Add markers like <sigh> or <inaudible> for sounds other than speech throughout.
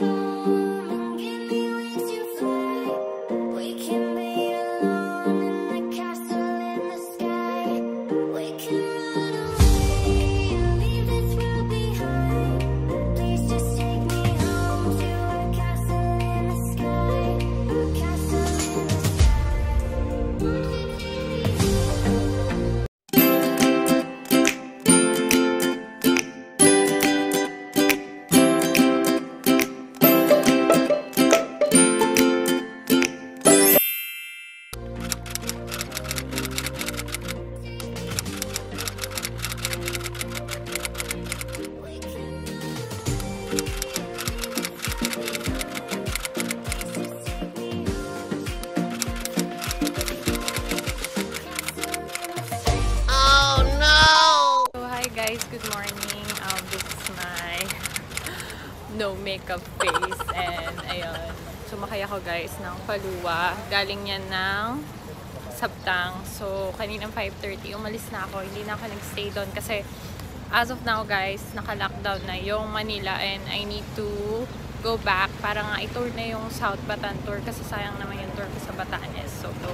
home Sumakay ako guys ng Paluwa. Galing yan ng Sabtang. So kaninang 5.30 umalis na ako. Hindi na ako nagstay doon kasi as of now guys, naka-lockdown na yung Manila and I need to go back para nga i-tour na yung South Batan tour kasi sayang naman yung tour ko sa Batanes. So, so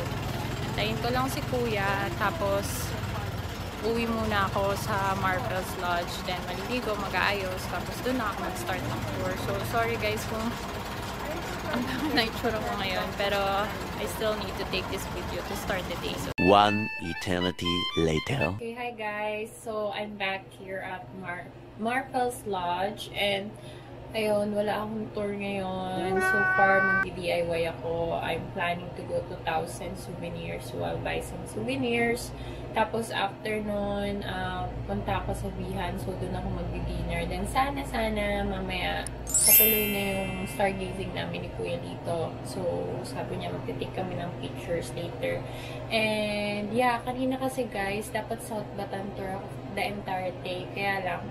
tayin ko lang si kuya tapos uwi muna ako sa Marvel's Lodge. Then, maliligo, mag-aayos. Tapos, doon na ako mag-start ng tour. So, sorry guys kung ang dami na itsura ko ngayon. Pero, I still need to take this video to start the day. So, One eternity later. Okay, hi guys. So, I'm back here at Mar Marvel's Lodge. And, ayun, wala akong tour ngayon. So far, mag-DIY ako. I'm planning to go to Thousand Souvenirs. So, I'll buy some souvenirs. Tapos, after nun, uh, punta ako sa Bihan. So, doon ako mag-dinner. Then, sana, sana, mamaya, patuloy na yung stargazing namin ni Kuya dito. So, sabi niya, magtitake kami ng pictures later. And, yeah, kanina kasi guys, dapat South Batan tour ako the entire day. Kaya lang,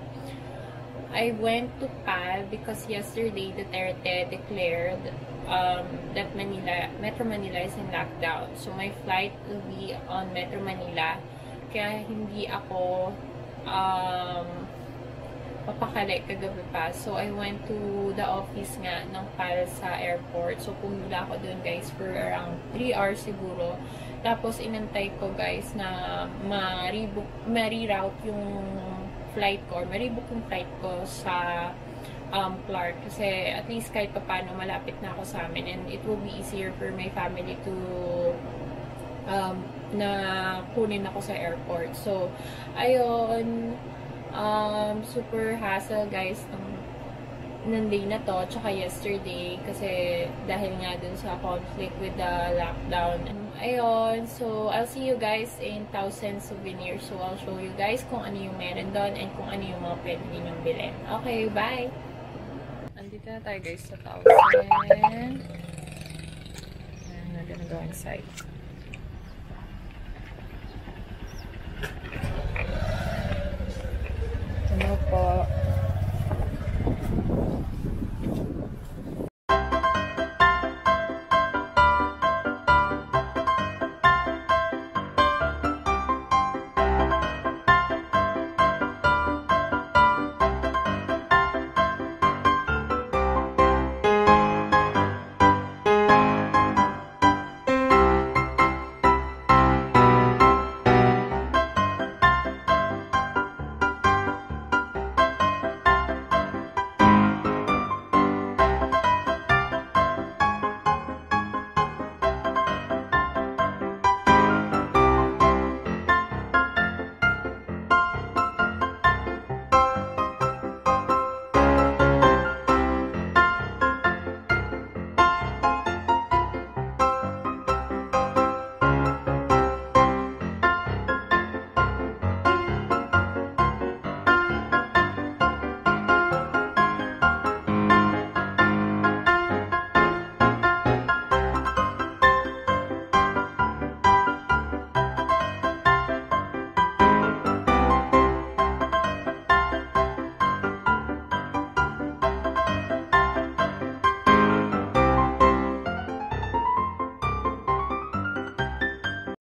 I went to PAL because yesterday Duterte declared um, that Manila, Metro Manila is in lockdown. So my flight will be on Metro Manila. Kaya hindi ako um, papakali kagabi pa. So I went to the office nga ng PAL sa airport. So pumula ako dun guys for around 3 hours siguro. Tapos inantay ko guys na ma-rebook, ma-reroute yung flight ko or ma-rebook yung flight ko sa um, Clark kasi at least kahit pa paano malapit na ako sa amin and it will be easier for my family to um, na kunin ako sa airport. So, ayun, um, super hassle guys ng ng day na to, tsaka yesterday, kasi dahil nga dun sa conflict with the lockdown. Ayun, so I'll see you guys in Thousand Souvenirs. So I'll show you guys kung ano yung meron doon and kung ano yung mga pwede ninyong bilhin. Okay, bye! Andito na tayo guys sa Thousand. And we're gonna po?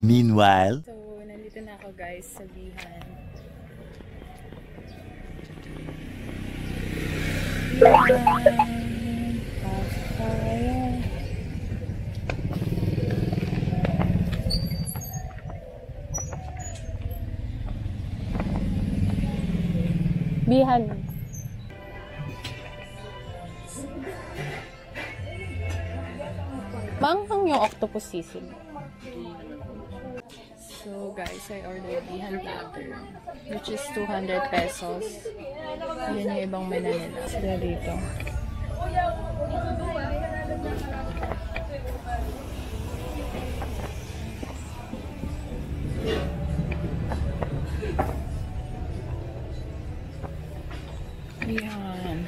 Meanwhile, so nandito na ako guys sa Bihan. Bihan. Bihan. Manghang yung octopus season. Guys, I ordered Bihan platter, which is 200 pesos. Yan yung ibang menu. Sila dito. Ayan.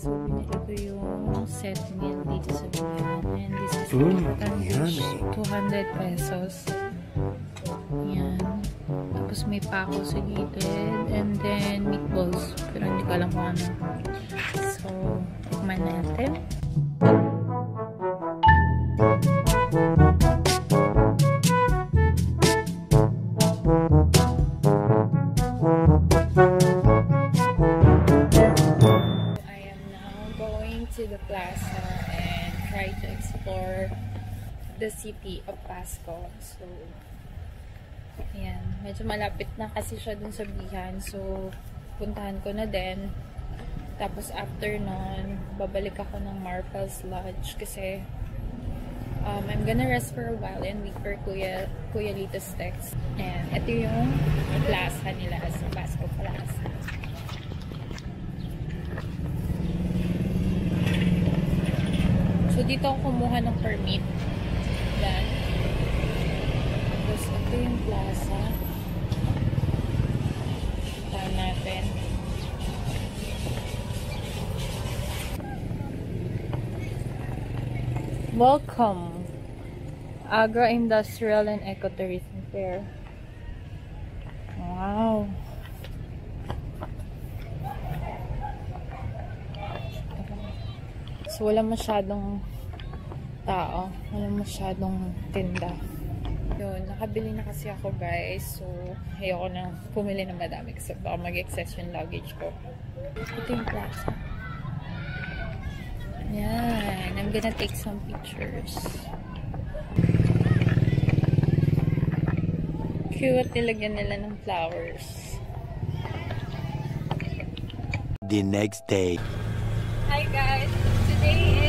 So binili ko yung set meal dito sa Bihan. And this is yan dish, 200 pesos. Yan. Tapos may pako sa gilid. And then meatballs. Pero hindi ko alam kung ano. So, tikman natin. Explore the city of Pasco. So, ayan. Medyo malapit na kasi siya dun sa Bihan. So, puntahan ko na din. Tapos after nun, babalik ako ng Marples Lodge kasi um, I'm gonna rest for a while and wait for Kuya, Kuya Lito's text. And ito yung plaza nila sa Pasco Plaza. So, dito ako kumuha ng permit. Yan. Tapos, ito yung plaza. Kita natin. Welcome. Agro-Industrial and Ecotourism Fair. Wow. So, wala masyadong tao. Wala masyadong tinda. Yun, nakabili na kasi ako guys. So, ayoko na pumili na madami kasi baka mag-excess yung luggage ko. Ito yung plaza. Yan. I'm gonna take some pictures. Cute. Nilagyan nila ng flowers. The next day. Hi guys! Today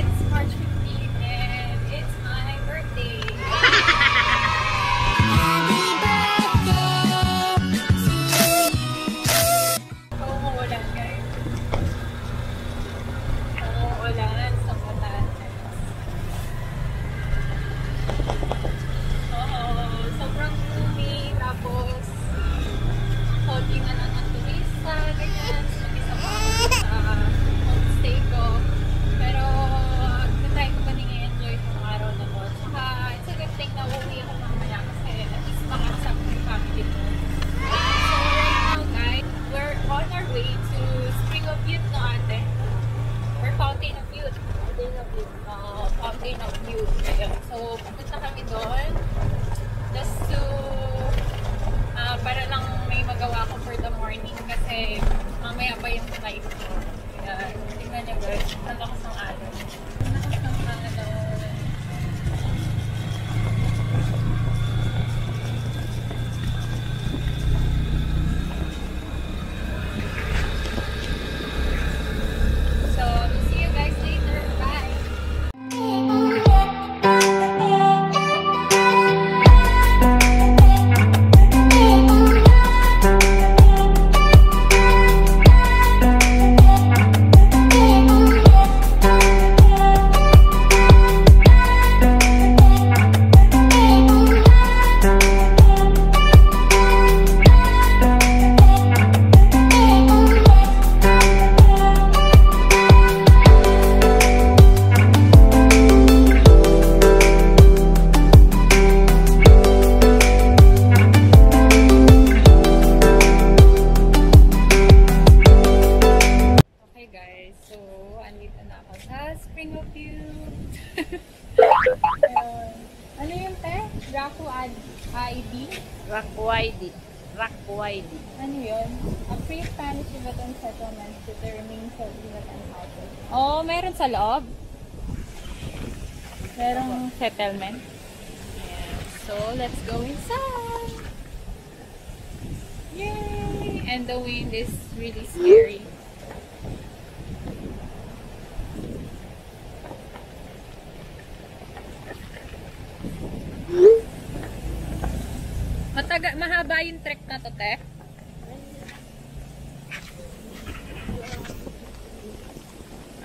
te? Raku ID? Rakwaidi. Rakwaidi. Ano yun? A free Spanish Tibetan settlement to the remains of Tibetan houses. Oh, meron sa loob? Merong settlement? Yeah. So, let's go inside! Yay! And the wind is really scary. Mahaba yung trek na to, te.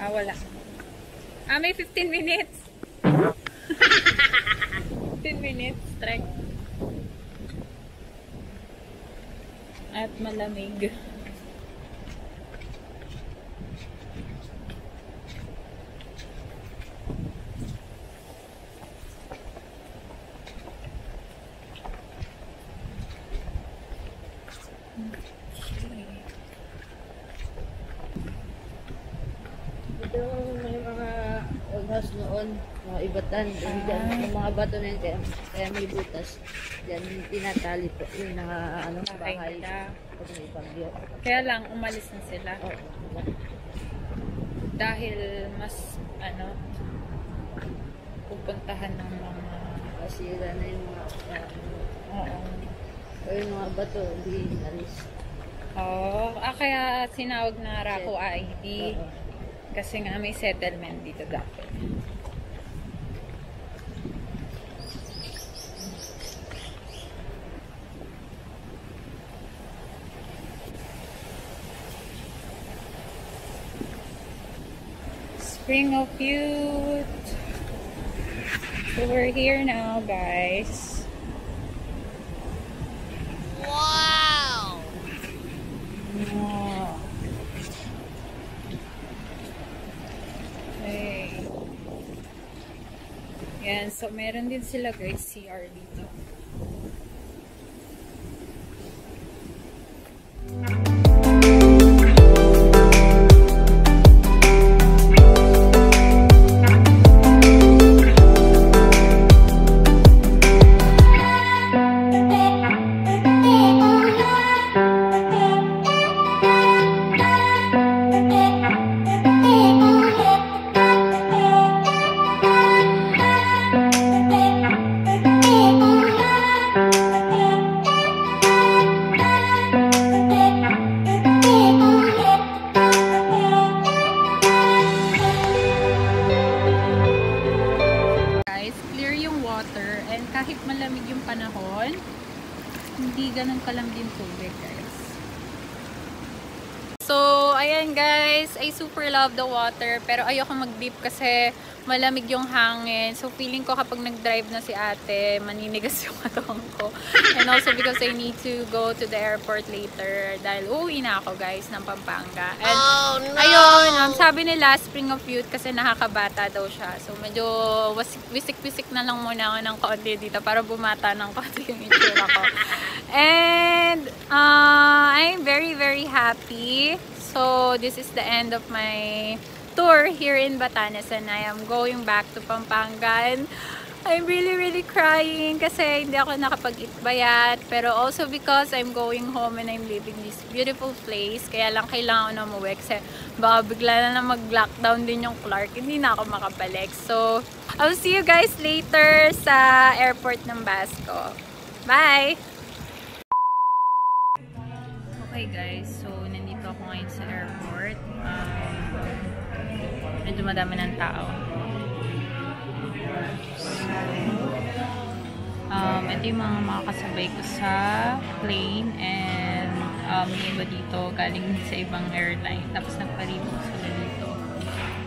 Ah, wala. Ah, may 15 minutes. <laughs> 15 minutes trek. At malamig. House noon, mga ibatan. Dyan, dyan, Ah. yung mga bato na yun, kaya, kaya may butas. Diyan tinatali po yung naka, ano, Bahay bahay. nila. Pag may bagyo. Kaya lang, umalis na sila. Oo. Dahil mas, ano, pupuntahan ng mga, Kasira na yung mga, oo. o yung mga bato, hindi nalis. Oh, ah, kaya sinawag na Rako ID. Oo. Kasi nga may settlement dito dati. Spring of Youth. So we're here now, guys. Wow! Okay. Yan, so meron din sila guys, CR dito. So, ayan guys, I super love the water pero ayoko mag-dip kasi malamig yung hangin. So, feeling ko kapag nag-drive na si ate, maninigas <laughs> yung katawan ko. And also because I need to go to the airport later dahil uuwi na ako guys ng Pampanga. And ayun, um, sabi nila spring of youth kasi nakakabata daw siya. So, medyo wisik-wisik na lang muna ako ng konti dito para bumata ng <laughs> konti yung itsura ko. And uh, I'm very, very happy. So, this is the end of my tour here in Batanes and I am going back to Pampanga and I'm really, really crying kasi hindi ako nakapag-itbayat. Pero also because I'm going home and I'm leaving this beautiful place. Kaya lang kailangan ko na umuwi kasi baka bigla na lang mag-lockdown din yung Clark. Hindi na ako makabalik. So, I'll see you guys later sa airport ng Basco. Bye! Okay guys, so medyo madami ng tao. Um, ito yung mga makakasabay ko sa plane and um, yung iba dito galing sa ibang airline. Tapos nagparibog sila dito.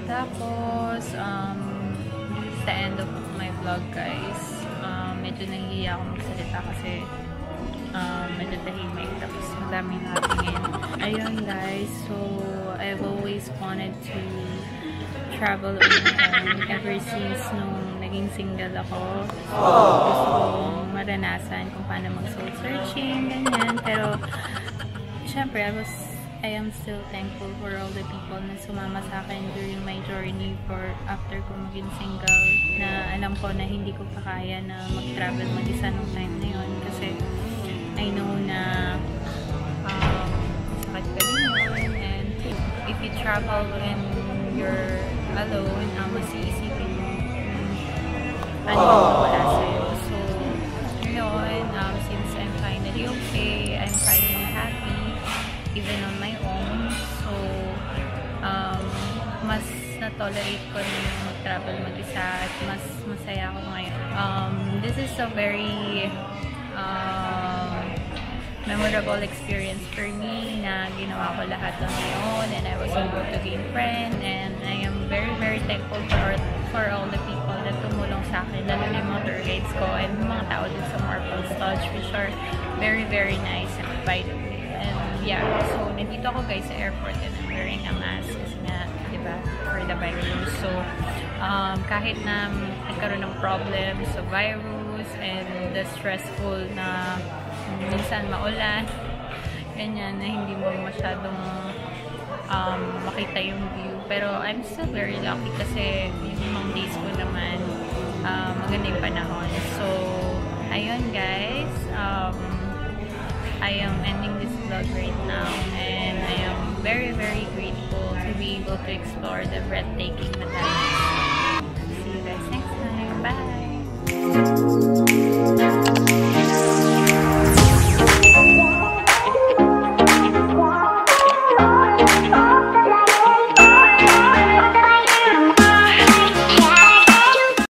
Tapos, um, this is the end of my vlog guys. Um, medyo nahihiya ako magsalita kasi um, medyo tahimik. Tapos madaming happy ngayon. Ayun guys, so I've always wanted to travel on my own ever since nung naging single ako. So, gusto kong maranasan kung paano mag-soul searching, ganyan. Pero, syempre, I was I am still thankful for all the people na sumama sa akin during my journey for after ko maging single na alam ko na hindi ko pa kaya na mag-travel mag-isa nung time na yun kasi I know na travel when you're alone, um, mas iisipin mo ano wala sa'yo. So, yun, um, since I'm finally okay, I'm finally happy, even on my own. So, um, mas na-tolerate ko na yung mag-travel mag-isa at mas masaya ako ngayon. Um, this is a very um, memorable experience for me na ginawa ko lahat my own and I was able to gain friends and I am very very thankful for, for all the people na tumulong sa akin lalo na yung mga tour guides ko and mga tao din sa Marples Lodge which are very very nice and invited me. And yeah, so nandito ako guys sa airport and I'm wearing a mask kasi nga, di ba, for the virus. So, um, kahit na nagkaroon ng problems sa virus and the stressful na minsan maulan, ganyan, na hindi mo masyadong um, makita yung view. Pero I'm still very lucky kasi yung mga days ko naman, uh, maganda yung panahon. So, ayun guys, um, I am ending this vlog right now and I am very very grateful to be able to explore the breathtaking Madrid